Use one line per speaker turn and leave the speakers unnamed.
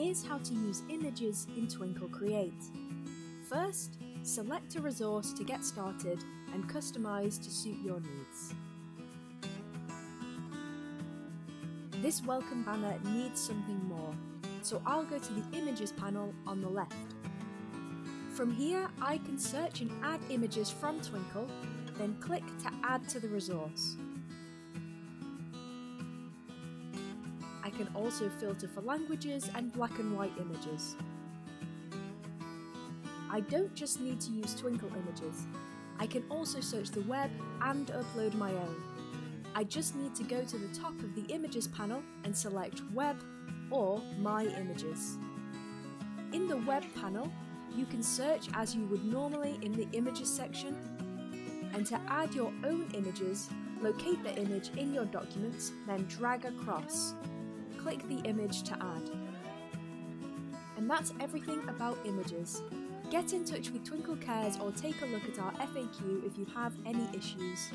Here's how to use images in Twinkl Create. First, select a resource to get started and customize to suit your needs. This welcome banner needs something more, so I'll go to the Images panel on the left. From here, I can search and add images from Twinkl, then click to add to the resource. I can also filter for languages and black and white images. I don't just need to use Twinkl images, I can also search the web and upload my own. I just need to go to the top of the Images panel and select Web or My Images. In the Web panel, you can search as you would normally in the Images section, and to add your own images, locate the image in your documents, then drag across. Click the image to add. And that's everything about images. Get in touch with Twinkl Cares or take a look at our FAQ if you have any issues.